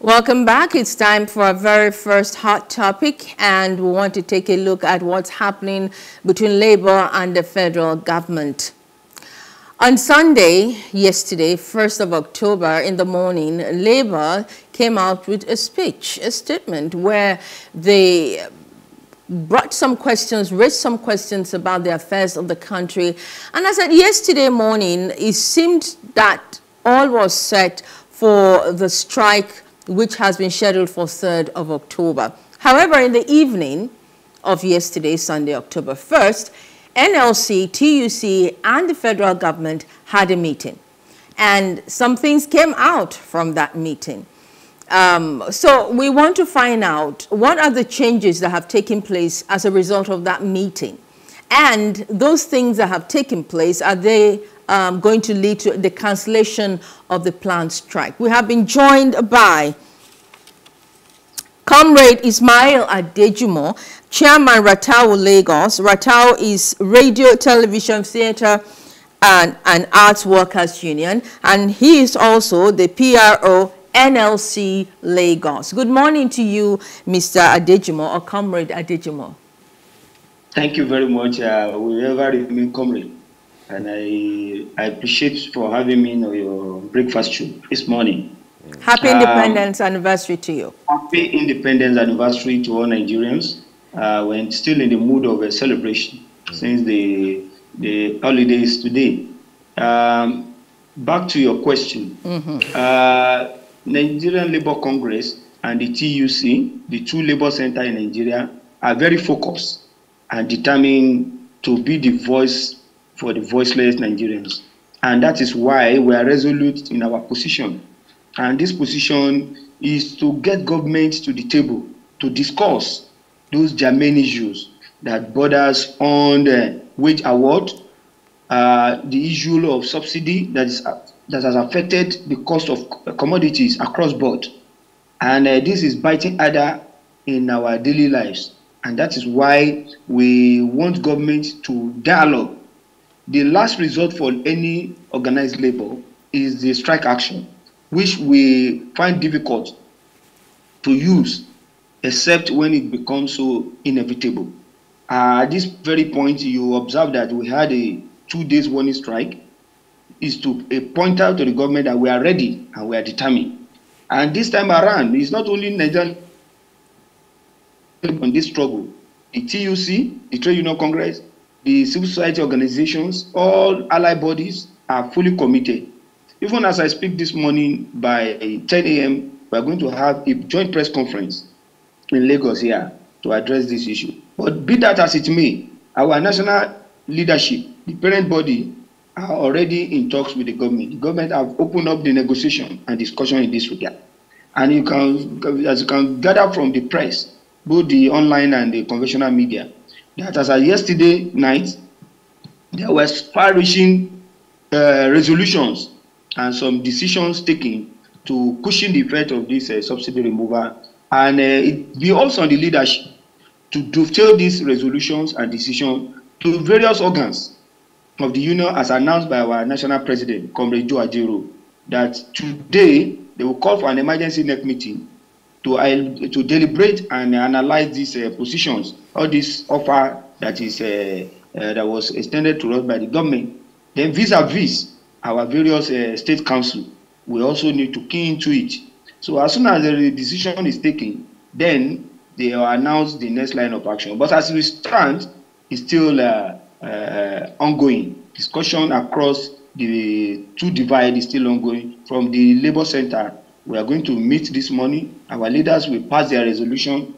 Welcome back. It's time for our very first hot topic, and we want to take a look at what's happening between Labour and the federal government. On Sunday, yesterday, 1st of October, in the morning, Labour came out with a speech, a statement where they brought some questions, raised some questions about the affairs of the country. And I said yesterday morning, it seemed that all was set for the strike which has been scheduled for 3rd of October. However, in the evening of yesterday, Sunday, October 1st, NLC, TUC, and the federal government had a meeting. And some things came out from that meeting. Um, so we want to find out what are the changes that have taken place as a result of that meeting. And those things that have taken place, are they um, going to lead to the cancellation of the planned strike. We have been joined by Comrade Ismail Adejumo, Chairman RATTAWU Lagos. RATTAWU is Radio, Television, Theatre and, and Arts Workers Union, and he is also the PRO NLC Lagos. Good morning to you, Mr. Adejumo, or Comrade Adejumo. Thank you very much. Uh, we ever remain comrade and I, I appreciate for having me on your breakfast show this morning. Happy um, Independence Anniversary to you. Happy Independence Anniversary to all Nigerians. Uh, we're still in the mood of a celebration since the, the holidays today. Um, back to your question. Mm -hmm. uh, Nigerian Labour Congress and the TUC, the two labor centers in Nigeria, are very focused and determined to be the voice for the voiceless Nigerians. And that is why we are resolute in our position. And this position is to get government to the table to discuss those germane issues that borders on the wage award, uh, the issue of subsidy that, is, uh, that has affected the cost of commodities across board. And uh, this is biting harder in our daily lives. And that is why we want government to dialogue the last resort for any organized labor is the strike action, which we find difficult to use except when it becomes so inevitable. Uh, at this very point, you observe that we had a two days warning strike, is to uh, point out to the government that we are ready and we are determined. And this time around, it's not only Nigeria on this struggle. The TUC, the Trade Union Congress, the civil society organizations, all allied bodies are fully committed. Even as I speak this morning by 10 a.m., we are going to have a joint press conference in Lagos here to address this issue. But be that as it may, our national leadership, the parent body, are already in talks with the government. The government have opened up the negotiation and discussion in this regard. And you can, as you can gather from the press, both the online and the conventional media, that as of yesterday night, there were far-reaching uh, resolutions and some decisions taken to cushion the effect of this uh, subsidy removal. And uh, it be also on the leadership to dovetail these resolutions and decisions to various organs of the union as announced by our national president, Comrade Joe Ajaero, that today they will call for an emergency NEC meeting to, uh, to deliberate and analyze these uh, positions, all this offer that is uh, uh, that was extended to us by the government. Then vis-a-vis our various uh, state council, we also need to key into it. So as soon as the decision is taken, then they will announce the next line of action. But as we stand, it's still uh, ongoing. Discussion across the two divide is still ongoing. From the labor center, we are going to meet this morning. Our leaders will pass their resolution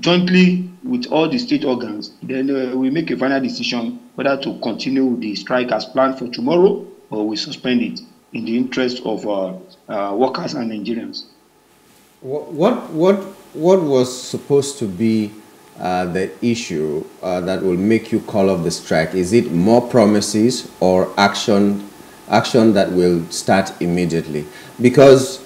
jointly with all the state organs. Then uh, we make a final decision whether to continue the strike as planned for tomorrow or we suspend it in the interest of uh, uh, workers and Nigerians. What, what, what was supposed to be uh, the issue uh, that will make you call off the strike? Is it more promises or action, action that will start immediately? Because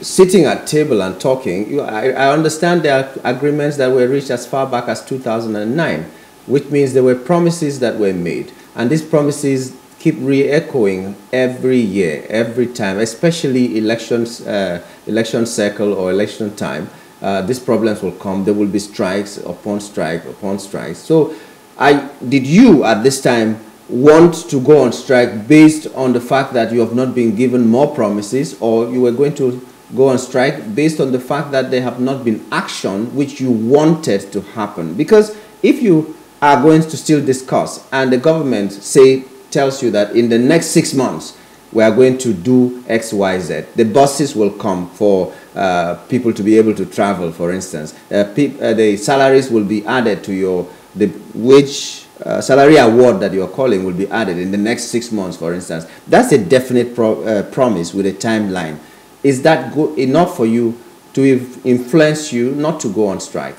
sitting at table and talking, you, I, I understand there are agreements that were reached as far back as 2009, which means there were promises that were made. And these promises keep re-echoing every year, every time, especially elections, uh, election cycle or election time, uh, these problems will come. There will be strikes upon strike upon strikes. So, I did you at this time want to go on strike based on the fact that you have not been given more promises, or you were going to go on strike based on the fact that there have not been action which you wanted to happen? Because if you are going to still discuss and the government say tells you that in the next six months we are going to do X, Y, Z. The buses will come for uh, people to be able to travel, for instance. Uh, uh, the salaries will be added to your, the wage uh, salary award that you're calling will be added in the next six months, for instance. That's a definite pro uh, promise with a timeline. Is that good enough for you to influence you not to go on strike?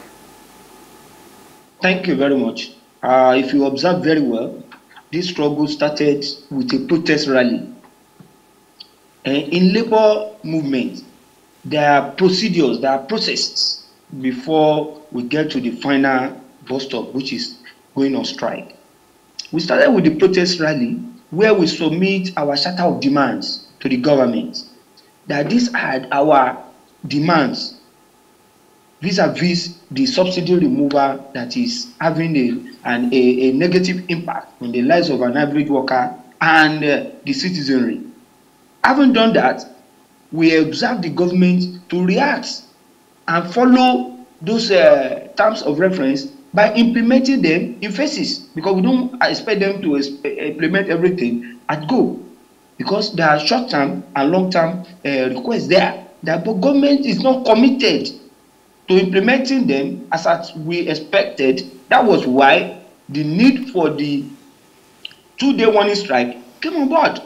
Thank you very much. Uh, if you observe very well, this struggle started with a protest rally. Uh, in labor movement, there are procedures, there are processes before we get to the final bus stop, which is going on strike. We started with the protest rally where we submit our charter of demands to the government that these are our demands vis-a-vis the subsidy removal that is having a, an, a, a negative impact on the lives of an average worker and uh, the citizenry. Having done that, we observe the government to react and follow those uh, terms of reference by implementing them in phases because we don't expect them to implement everything at go because there are short-term and long-term uh, requests there that the government is not committed to implementing them as, as we expected. That was why the need for the two-day warning strike came on board.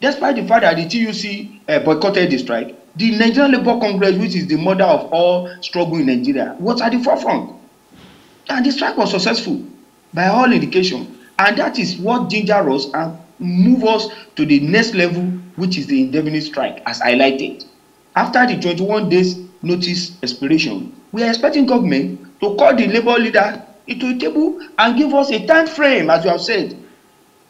Despite the fact that the TUC uh, boycotted the strike, the Nigerian Labour Congress, which is the mother of all struggle in Nigeria, was at the forefront. And the strike was successful by all indication. And that is what ginger us and move us to the next level, which is the indefinite strike, as highlighted. After the 21 days notice expiration we are expecting government to call the labour leader into a table and give us a time frame as you have said.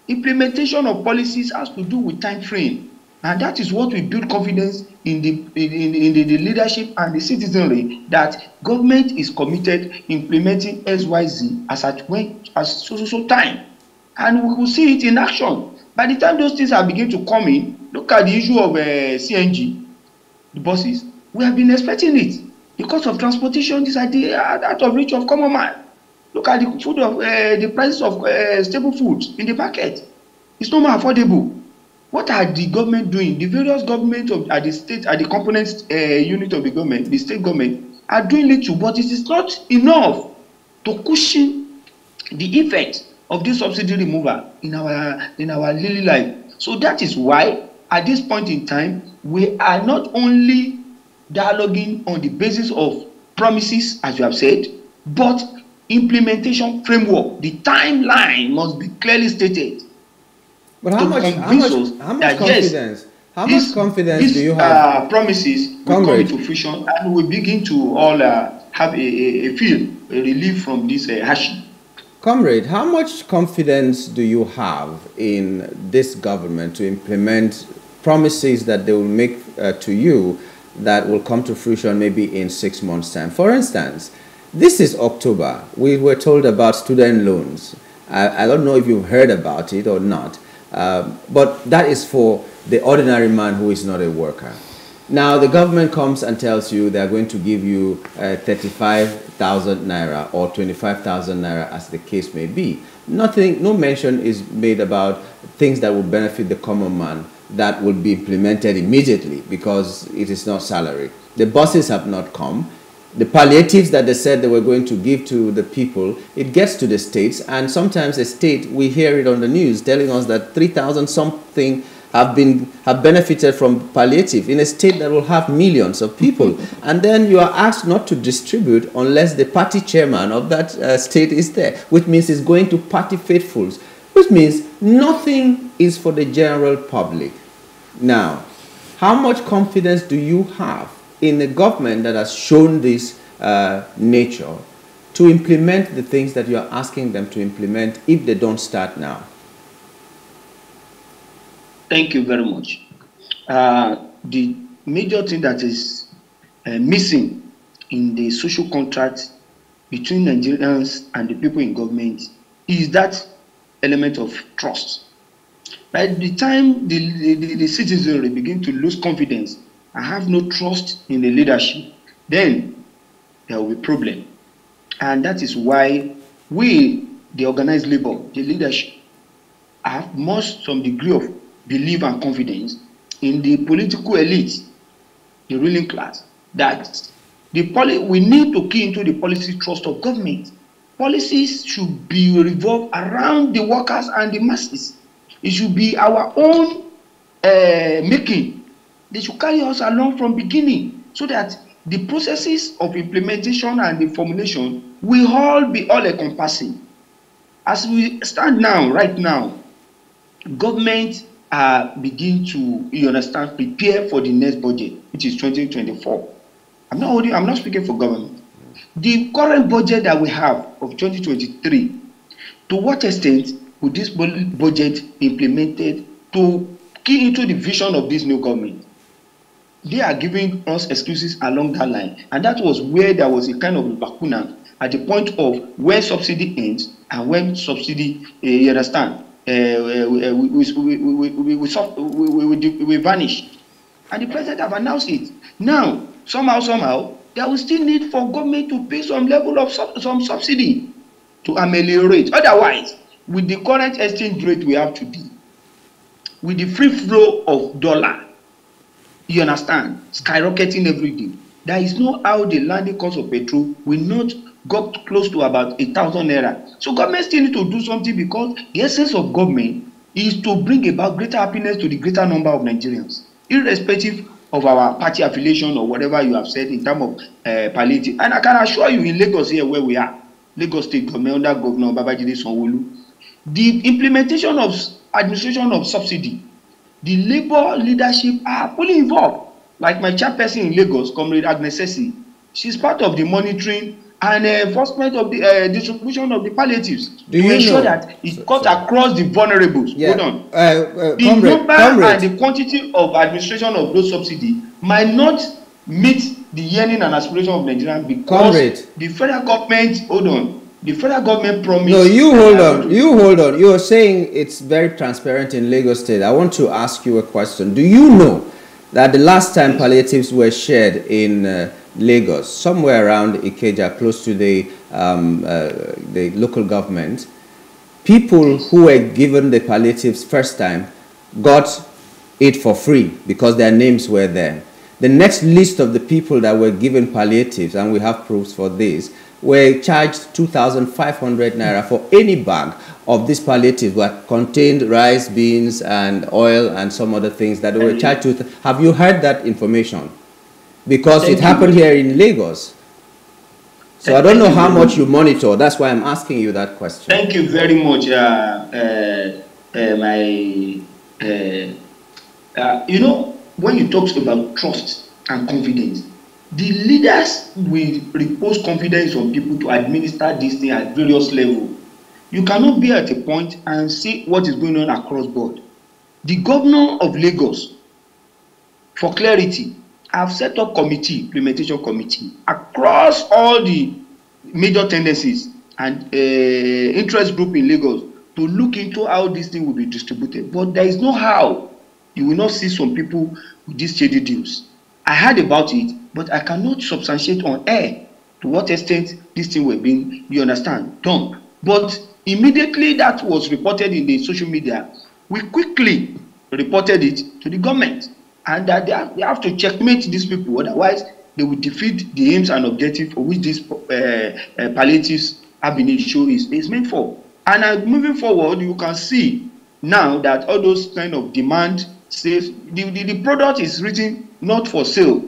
Implementation of policies has to do with time frame and that is what we build confidence in the in, in the, the leadership and the citizenry that government is committed implementing xyz as at when as so so so time. And we will see it in action by the time those things are begin to come in look at the issue of uh, cng the buses. We have been expecting it because of transportation is at the out of reach of common man. Look at the food of uh, the prices of uh, staple foods in the market. It's no more affordable. What are the government doing? The various government of at the state at the component uh, unit of the government the state government are doing little but it is not enough to cushion the effect of this subsidy removal in our in our daily life. So that is why at this point in time we are not only dialoguing on the basis of promises as you have said but implementation framework. The timeline must be clearly stated. But how much how much, how much confidence yes, how this, much confidence this, do you have? uh, promises will come into fruition and we begin to all uh, have a, a, a feel a relief from this uh, hashing Comrade, how much confidence do you have in this government to implement promises that they will make uh, to you that will come to fruition maybe in six months' time. For instance, this is October. We were told about student loans. I, I don't know if you've heard about it or not, uh, but that is for the ordinary man who is not a worker. Now, the government comes and tells you they are going to give you uh, 35,000 naira or 25,000 naira, as the case may be. Nothing, no mention is made about things that will benefit the common man that will be implemented immediately because it is not salary. The buses have not come. The palliatives that they said they were going to give to the people, it gets to the states, and sometimes the state, we hear it on the news telling us that 3,000 something have been have benefited from palliative in a state that will have millions of people and then you are asked not to distribute unless the party chairman of that uh, state is there which means it's going to party faithfuls which means nothing is for the general public. Now, how much confidence do you have in a government that has shown this uh, nature to implement the things that you are asking them to implement if they don't start now? Thank you very much. Uh, the major thing that is uh, missing in the social contract between Nigerians and the people in government is that element of trust. By the time the, the, the citizenry begin to lose confidence and have no trust in the leadership, then there will be problem. And that is why we, the organized labor, the leadership, have most some degree of belief and confidence in the political elite, the ruling class, that the poli- we need to key into the policy trust of government. Policies should be revolved around the workers and the masses. It should be our own uh, making. They should carry us along from beginning so that the processes of implementation and the formulation will all be all encompassing. As we stand now, right now, government are begin to, you understand, prepare for the next budget, which is 2024. I'm not holding, I'm not speaking for government. The current budget that we have of 2023, to what extent would this budget be implemented to key into the vision of this new government? They are giving us excuses along that line, and that was where there was a kind of lacuna at the point of when subsidy ends and when subsidy, uh, you understand, we, we, we, we, we, we, vanish. And the president have announced it. Now, somehow, somehow, there will still need for government to pay some level of sub some subsidy to ameliorate. Otherwise, with the current exchange rate we have today, with the free flow of dollar, you understand, skyrocketing every day, there is no how the landing cost of petrol will not got close to about a thousand naira. So government still need to do something because the essence of government is to bring about greater happiness to the greater number of nigerians. Irrespective of our party affiliation or whatever you have said in terms of uh, palliative. And i can assure you in lagos here where we are lagos state government under governor babajide sanwoolu the implementation of administration of subsidy the labour leadership are fully involved. Like my chairperson in lagos comrade agnes sesi she is part of the monitoring and enforcement of the uh, distribution of the palliatives Do to ensure know? that it cut across the vulnerables. Yeah. Hold on. Uh, uh, the comrade, number comrade. and the quantity of administration of those subsidies might not meet the yearning and aspiration of Nigerians because Comrade. the federal government, hold on, the federal government promised. No, you hold on. You hold on. You are saying it's very transparent in Lagos State. I want to ask you a question. Do you know that the last time palliatives were shared in uh, Lagos, somewhere around Ikeja, close to the, um, uh, the local government, people who were given the palliatives first time got it for free because their names were there. The next list of the people that were given palliatives, and we have proofs for this, were charged 2,500 naira for any bag of these palliatives that contained rice, beans, and oil and some other things that were charged to. Have you heard that information? Because Thank it happened you. here in Lagos. So I don't know how much you monitor. That's why I'm asking you that question. Thank you very much, uh, uh, uh, my. Uh, uh, you know, when you talk about trust and confidence, the leaders will repose confidence on people to administer this thing at various levels. You cannot be at a point and see what is going on across board. The governor of Lagos, for clarity, have set up committee, implementation committee, across all the major tendencies and uh, interest group in Lagos to look into how this thing will be distributed. But there is no how you will not see some people with these shady deals. I heard about it, but I cannot substantiate on air to what extent this thing were being, you understand, done. But immediately that was reported in the social media, we quickly reported it to the government and that they have, they have to checkmate these people, otherwise they will defeat the aims and objectives for which this uh, uh, palliatives ab initio is, is meant for. And uh, moving forward, you can see now that all those kind of demand says the, the, the product is written not for sale.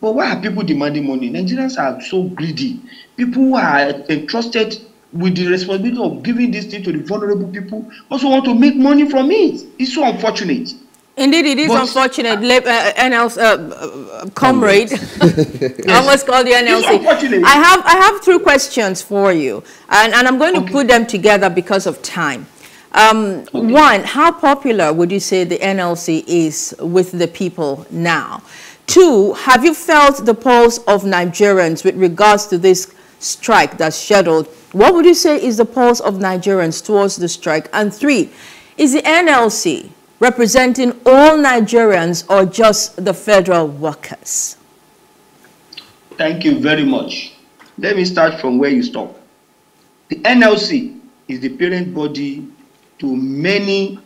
But why are people demanding money? Nigerians are so greedy. People who are entrusted with the responsibility of giving this thing to the vulnerable people also want to make money from it. It's so unfortunate. Indeed, it is But- unfortunate. Lab- uh, NLC, uh, uh, comrade, I almost called you NLC. I have, I have three questions for you, and, and I'm going to Okay. put them together because of time. Um, okay. One, how popular would you say the NLC is with the people now? Two, have you felt the pulse of Nigerians with regards to this strike that's scheduled? What would you say is the pulse of Nigerians towards the strike? And three, is the NLC representing all Nigerians or just the federal workers? Thank you very much. Let me start from where you stop. The NLC is the parent body to many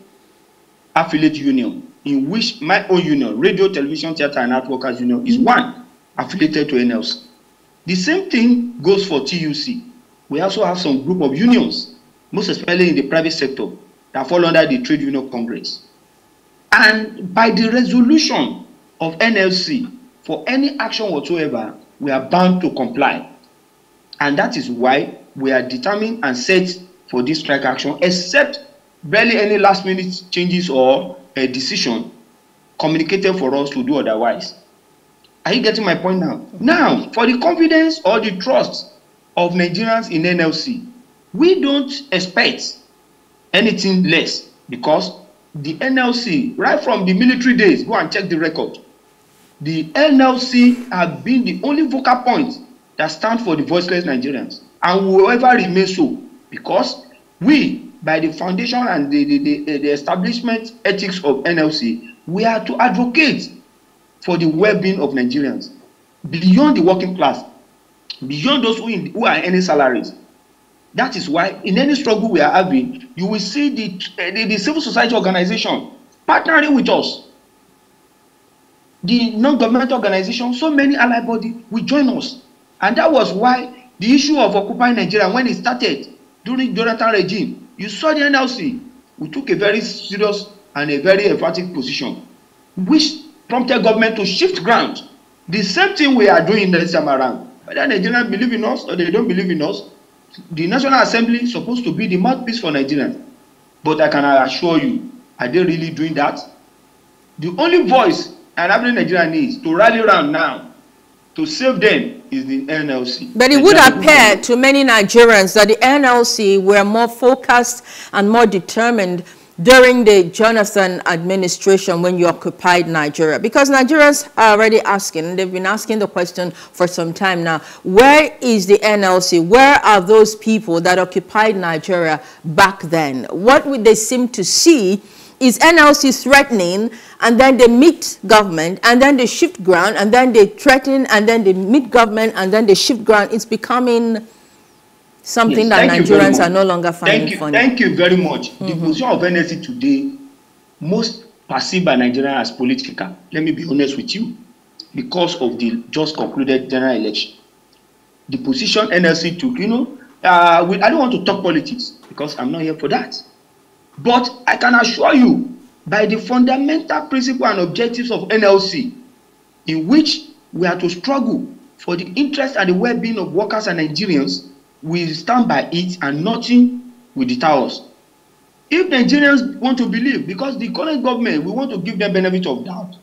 affiliate unions in which my own union, Radio, Television, Theatre and Art Workers Union, is one affiliated to NLC. The same thing goes for TUC. We also have some group of unions, most especially in the private sector, that fall under the Trade Union Congress. And by the resolution of NLC, for any action whatsoever, we are bound to comply. And that is why we are determined and set for this strike action, except barely any last minute changes or a decision communicated for us to do otherwise. Are you getting my point now? Now, for the confidence or the trust of Nigerians in NLC, we don't expect anything less because the NLC, right from the military days, go and check the record. The NLC have been the only vocal point that stand for the voiceless Nigerians and will ever remain so because we by the foundation and the, the, the, the establishment ethics of NLC, we are to advocate for the well-being of Nigerians beyond the working class, beyond those who, in, who are earning salaries. That is why in any struggle we are having, you will see the, the, the civil society organization partnering with us. The non-governmental organization, so many allied bodies will join us. And that was why the issue of occupying Nigeria, when it started during Jonathan regime, You saw the NLC. We took a very serious and a very emphatic position, which prompted government to shift ground. The same thing we are doing this time around. Whether Nigerians believe in us or they don't believe in us, the National Assembly is supposed to be the mouthpiece for Nigerians. But I can assure you, are they really doing that? The only voice an average Nigerian needs to rally around now to save them is the NLC. But it would appear to many Nigerians that the NLC were more focused and more determined during the Jonathan administration when you occupied Nigeria? Because Nigerians are already asking, they've been asking the question for some time now, where is the NLC? Where are those people that occupied Nigeria back then? What would they seem to see is NLC threatening and then they meet government and then they shift ground and then they threaten and then they meet government and then they shift ground. It's becoming something yes, that Nigerians are no longer finding thank you, funny. Thank you very much. Mm -hmm. The mm-hmm. position of NLC today, most perceived by Nigerians as political. Let me be honest with you. Because of the just concluded general election. The position NLC took, you know, uh, we, I don't want to talk politics because I'm not here for that. But I can assure you, by the fundamental principle and objectives of NLC, in which we are to struggle for the interest and the well-being of workers and Nigerians, we stand by it and nothing will deter us. If Nigerians want to believe, because the current government, we want to give them benefit of doubt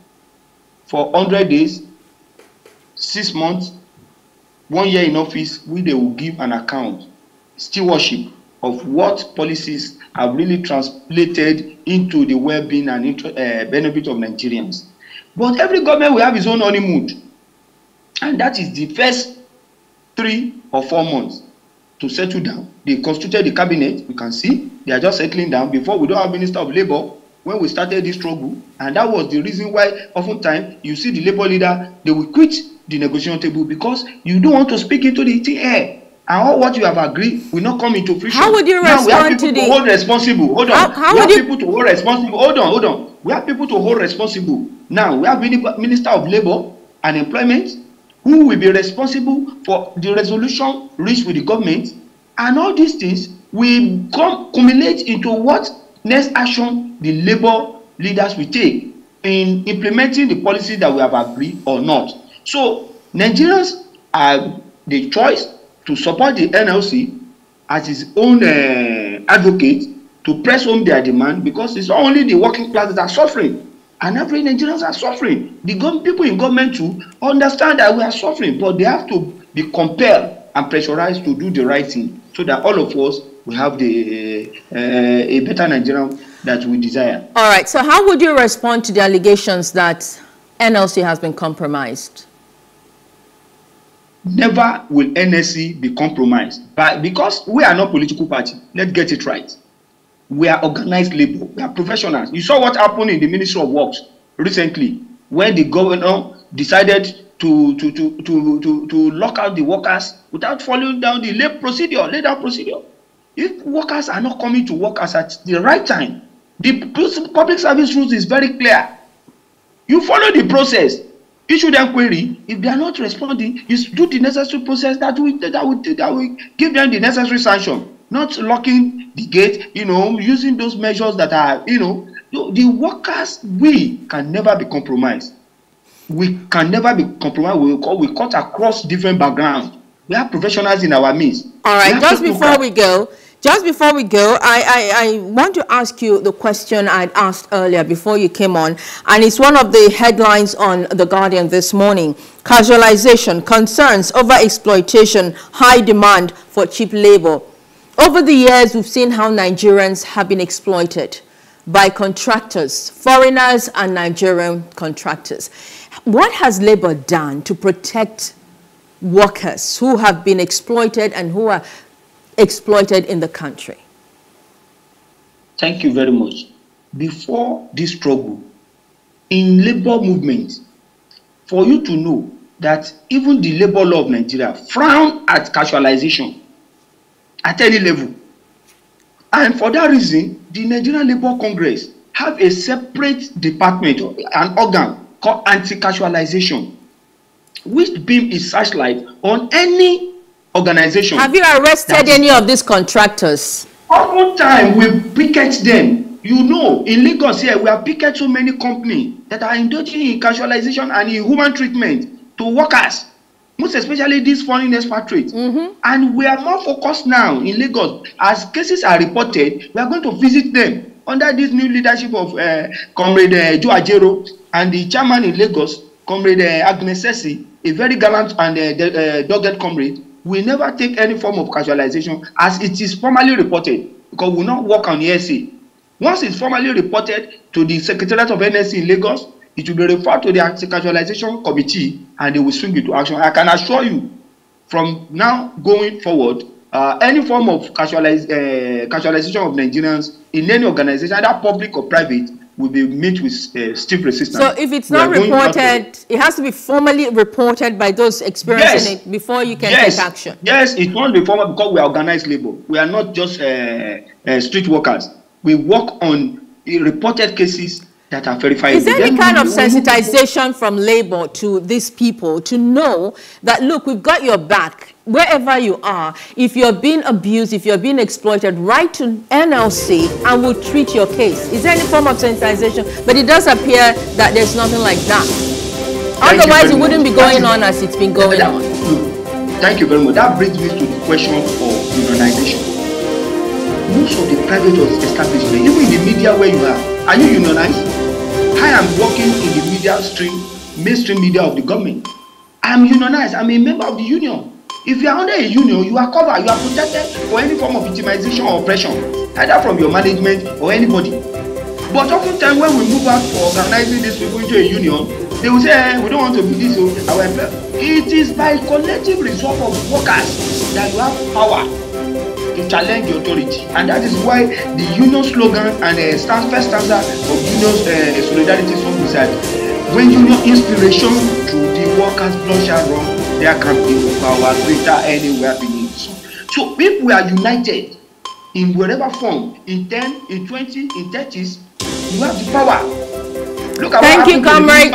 for 100 days, six months, one year in office, we they will give an account, stewardship of what policies have really translated into the well-being and uh, benefit of Nigerians. But every government will have its own honeymoon. And that is the first three or four months to settle down. They constituted the cabinet, we can see, they are just settling down. Before, we don't have Minister of Labour when we started this struggle. And that was the reason why oftentimes you see the Labour leader, they will quit the negotiation table because you don't want to speak into the air and all what you have agreed will not come into fruition. How would you now, respond to the? To hold responsible. Hold on. How, how we have you... people to hold responsible. Hold on, hold on. We have people to hold responsible. Now we have Minister of Labour and Employment who will be responsible for the resolution reached with the government, and all these things will come culminate into what next action the labour leaders will take in implementing the policy that we have agreed or not. So Nigerians have the choice to support the NLC as his own uh, advocate to press home their demand because it's only the working class that are suffering and every Nigerians are suffering. The people in government too understand that we are suffering, but they have to be compelled and pressurized to do the right thing. so that all of us will have the uh, a better nigeria that we desire. All right. So how would you respond to the allegations that NLC has been compromised? Never will nlc be compromised. But because we are not political party, let's get it right. We are organized labor. We are professionals. You saw what happened in the Ministry of Works recently when the governor decided to to to to to, to lock out the workers without following down the lay procedure, lay down procedure. If workers are not coming to work as at the right time, the public service rules is very clear. You follow the process issue them query if they are not responding you do the necessary process that will that will that will give them the necessary sanction not locking the gate you know using those measures that are you know the workers we can never be compromised we can never be compromised we we cut across different backgrounds we have professionals in our midst all right just before we go just before we go, I, I, I, want to ask you the question I'd asked earlier before you came on, and it's one of the headlines on The Guardian this morning. Casualization, concerns over exploitation, high demand for cheap labor. Over the years, we've seen how Nigerians have been exploited by contractors, foreigners and Nigerian contractors. What has labor done to protect workers who have been exploited and who are exploited in the country? Thank you very much. Before this struggle, in labor movement, for you to know that even the labor law of Nigeria frown at casualization at any level. And for that reason, the Nigerian Labour Congress have a separate department, an organ called anti-casualization, which beam its searchlight on any organization. Have you arrested any of these contractors? Often time we picket them. You know, in Lagos here, we have picket so many companies that are indulging in casualization and in human treatment to workers, most especially these foreign expatriates. Mm -hmm. And we are more focused now in Lagos. As cases are reported, we are going to visit them under this new leadership of uh, Comrade uh, Joe Ajaero and the chairman in Lagos, Comrade uh, Agnes Sessi, a very gallant and uh, uh, dogged comrade We never take any form of casualization as it is formally reported because we will not work on ESA. Once it's formally reported to the Secretariat of NSC in Lagos, it will be referred to the anti-casualization committee and they will swing into action. I can assure you, from now going forward, uh, any form of casualiz uh, casualization of Nigerians in any organization, either public or private, will be met with uh, stiff resistance. So if it's not reported, it has to be formally reported by those experiencing yes. it before you can yes. take action. Yes, it won't be formal because we are organized labor. We are not just uh, uh, street workers. We work on reported cases that are verified. Is there any kind of sensitization from labor to these people to know that, look, we've got your back wherever you are, if you're being abused, if you're being exploited, write to NLC and we'll treat your case. Is there any form of sensitization? But it does appear that there's nothing like that. Thank Otherwise, it wouldn't much. be going on as it's been going that, on. Thank you very much. That brings me to the question of unionization. Most of the private establishments, even in the media where you are, are you unionized? I am working in the media stream, mainstream media of the government. I am unionized. I'm a member of the union. If you are under a union, you are covered, you are protected for any form of victimization or oppression, either from your management or anybody. But oftentimes when we move out for organizing these people into a union, they will say, eh, we don't want to be this, so oh, our It is by collective resolve of workers that you have power to challenge the authority. And that is why the union slogan and uh, first standard of union uh, solidarity song is that when union inspiration to the workers blood shall run there can be power greater anywhere beneath the sun. So if we are united in whatever form, in 10, in 20, in 30s, you have the power. Look at thank you, comrade.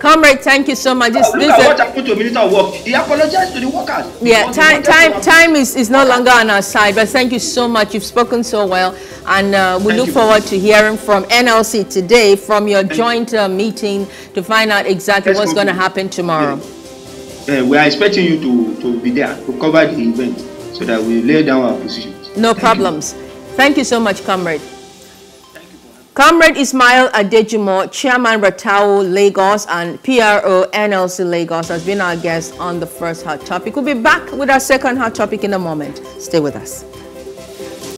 Comrade, thank you so much. This, look this at what happened to a minister of work. He apologized to the workers. Yeah, time, time, time is, is no longer on our side, but thank you so much. You've spoken so well, and uh, we thank look forward to hearing from NLC today from your thank joint uh, meeting to find out exactly what's going to happen tomorrow. Yeah uh, we are expecting you to, to be there to cover the event so that we lay down our positions. No Thank problems. You. Thank you so much, comrade. Comrade Ismail Adejumo, Chairman RATTAWU Lagos and PRO NLC Lagos has been our guest on the first hot topic. We'll be back with our second hot topic in a moment. Stay with us.